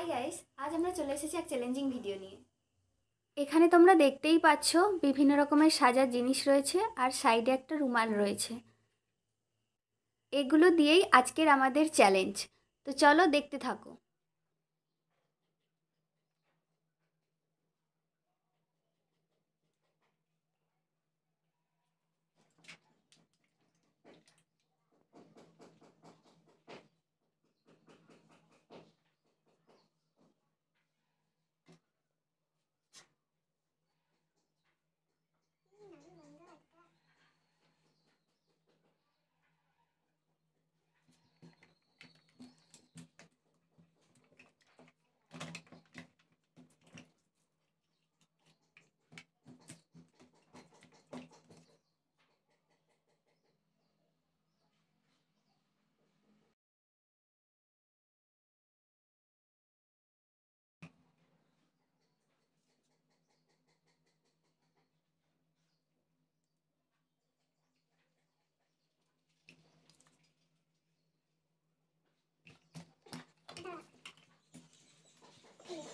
Hi guys আজ আমরা চলে এসেছি এক চ্যালেঞ্জিং ভিডিও নিয়ে। এখানে তোমরা দেখতেই পাচ্ছ বিভিন্ন রকমের সাজার জিনিস রয়েছে আর সাইডে একটা রুমাল রয়েছে। এগুলো দিয়েই আজকের আমাদের চ্যালেঞ্জ তো চলো দেখতে থাকো।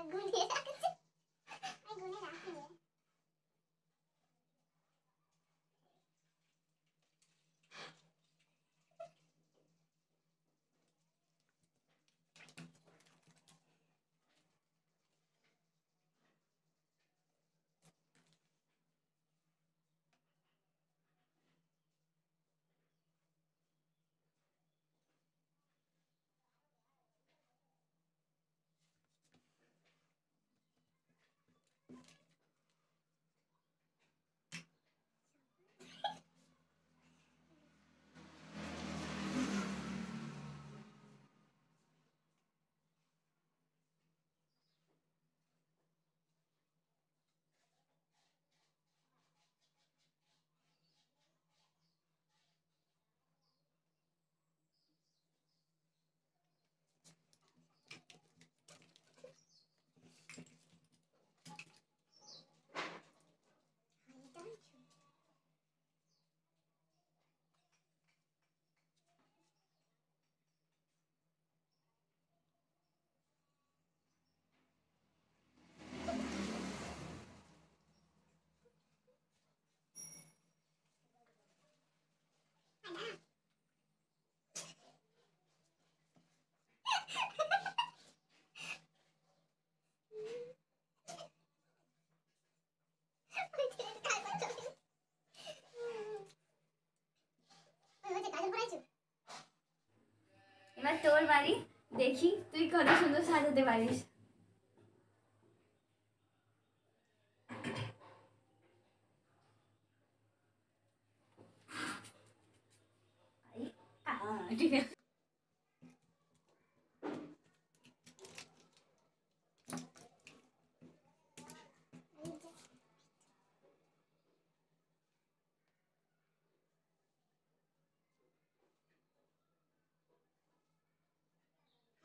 Огурец. সাজাতে পারিস ঠিক আছে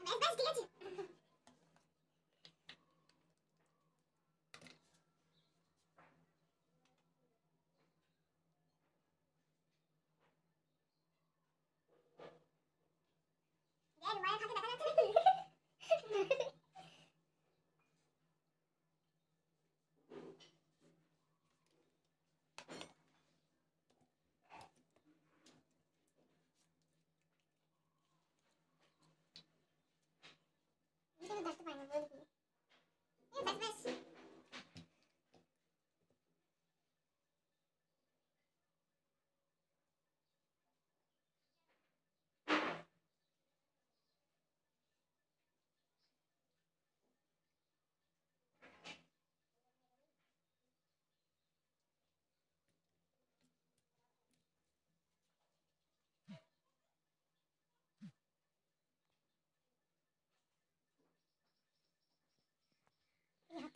ব্যাস ব্যাস ঠিক আছে 再靠近点大家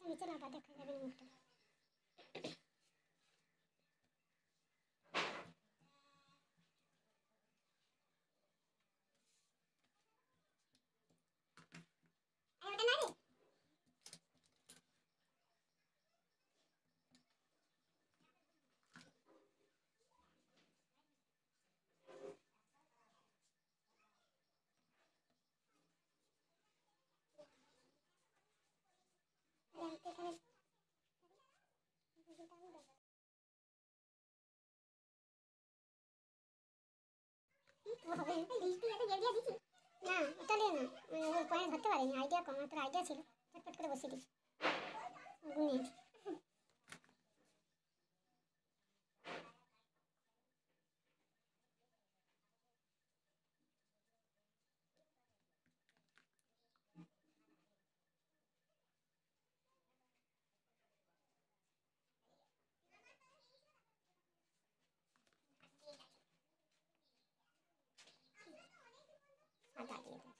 নিচে না দেখা যাবে না মুখটা আরে ওটা না রে না ওটা নিয়ে না। মানে পয়েন্ট ধরতে পারিনি আইডিয়া কম তোর আইডিয়া ছিল। চটপট করে বসিয়ে দিচ্ছি 我打这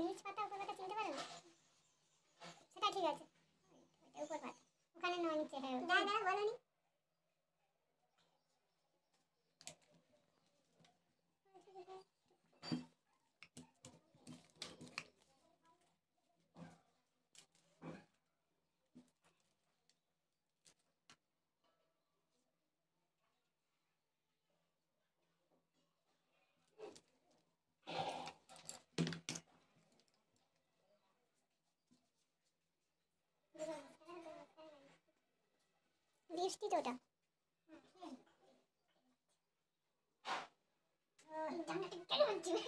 নিচ পাতা উপর পাতা চিনতে পারো? না সেটা ঠিক আছে। ওখানে নয় নিচে হ্যাঁ। না না বলো নি লিপস্টিক ওটা কেন বলছি ভাই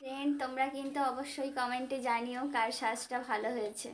ফ্রেন্ড তোমরা কিন্তু অবশ্যই কমেন্টে জানিও কার সাজটা ভালো হয়েছে।